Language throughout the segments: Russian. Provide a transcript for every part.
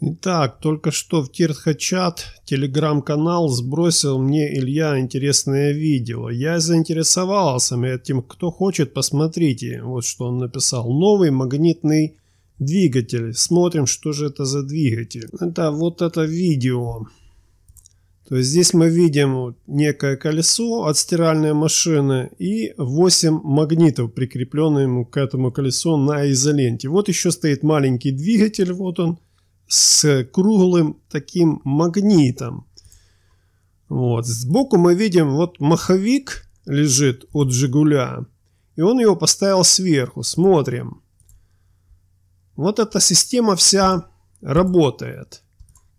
Итак, только что в Тиртхачат телеграм-канал сбросил мне Илья интересное видео. Я заинтересовался этим. Кто хочет, посмотрите. Вот что он написал. Новый магнитный двигатель. Смотрим, что же это за двигатель. Это вот это видео. То есть здесь мы видим некое колесо от стиральной машины и 8 магнитов, прикрепленных к этому колесу на изоленте. Вот еще стоит маленький двигатель, вот он с круглым таким магнитом. Вот. Сбоку мы видим, вот маховик лежит от Жигуля, и он его поставил сверху. Смотрим. Вот эта система вся работает.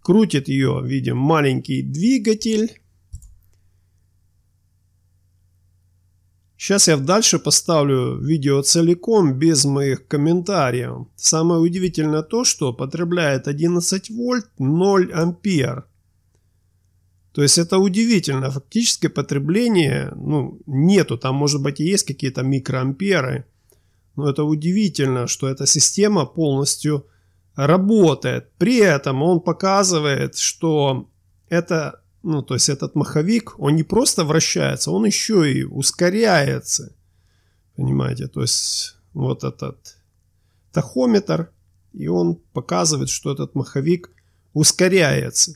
Крутит ее, видим, маленький двигатель. Сейчас я дальше поставлю видео целиком, без моих комментариев. Самое удивительное то, что потребляет 11 вольт 0 ампер. То есть это удивительно. Фактически потребление ну, нету. Там может быть и есть какие-то микроамперы. Но это удивительно, что эта система полностью работает. При этом он показывает, что это ну, то есть этот маховик, он не просто вращается, он еще и ускоряется. Понимаете, то есть вот этот тахометр, и он показывает, что этот маховик ускоряется.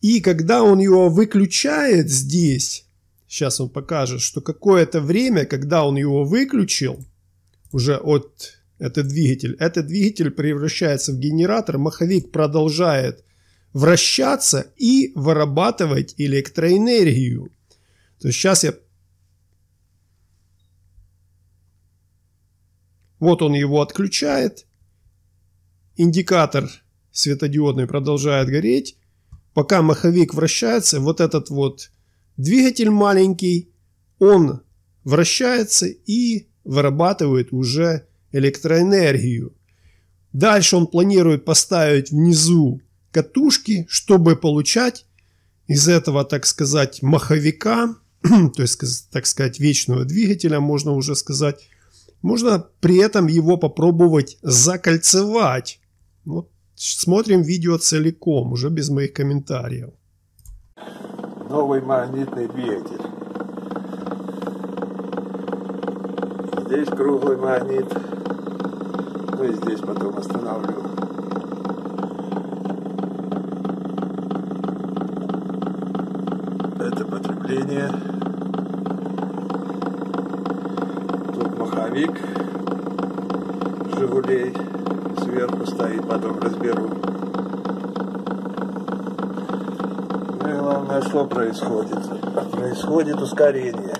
И когда он его выключает здесь, сейчас он покажет, что какое-то время, когда он его выключил, уже от этот двигатель, этот двигатель превращается в генератор, маховик продолжает вращаться и вырабатывать электроэнергию. То есть сейчас я... Вот он его отключает. Индикатор светодиодный продолжает гореть. Пока маховик вращается, вот этот вот двигатель маленький, он вращается и вырабатывает уже электроэнергию. Дальше он планирует поставить внизу катушки, чтобы получать из этого, так сказать, маховика, то есть, так сказать, вечного двигателя, можно уже сказать, можно при этом его попробовать закольцевать. Вот смотрим видео целиком, уже без моих комментариев. Новый магнитный двигатель. Здесь круглый магнит. Ну и здесь потом останавливаю. Потребления. Тут маховик Жигулей сверху стоит, потом разберу. Ну и главное, что происходит? Происходит ускорение.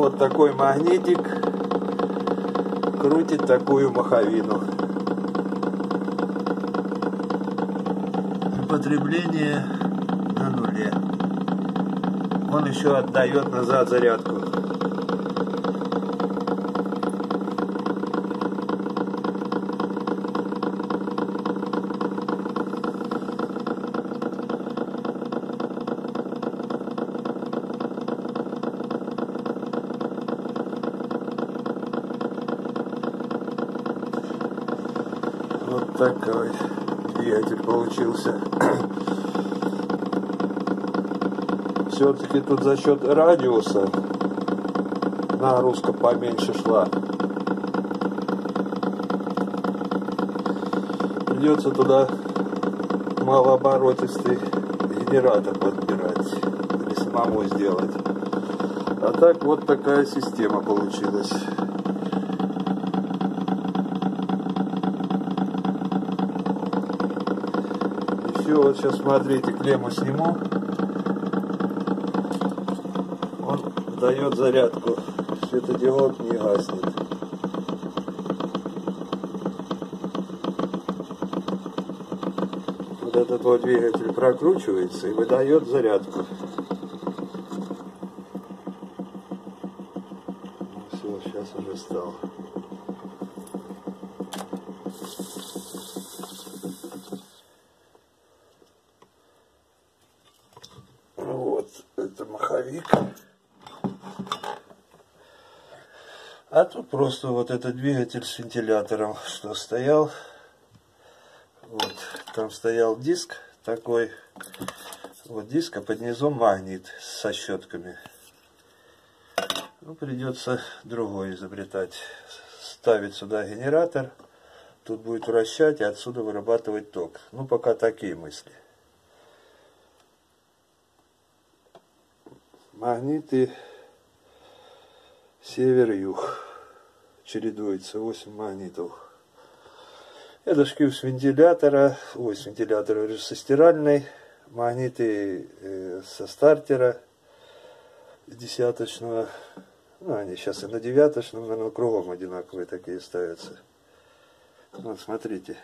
Вот такой магнитик крутит такую маховину. Потребление на нуле. Он еще отдает назад зарядку. Вот такой двигатель получился. Все-таки тут за счет радиуса нагрузка поменьше шла. Придется туда малооборотистый генератор подбирать или самому сделать. А так вот такая система получилась. Вот сейчас смотрите, клемму сниму. Он дает зарядку, светодиод не гаснет. Вот этот вот двигатель прокручивается и выдает зарядку. Все, сейчас уже стал. Вот это маховик. А тут просто вот этот двигатель с вентилятором, что стоял. Вот, там стоял диск такой. Вот диск, а под низом магнит со щетками. Ну, придется другой изобретать. Ставить сюда генератор. Тут будет вращать и отсюда вырабатывать ток. Ну, пока такие мысли. Магниты север-юг. Чередуется 8 магнитов. Это шкив с вентилятора, ой, с вентилятора, со стиральной, магниты э, со стартера десяточного, ну, они сейчас и на девяточном, наверное, кругом одинаковые такие ставятся. Вот, смотрите.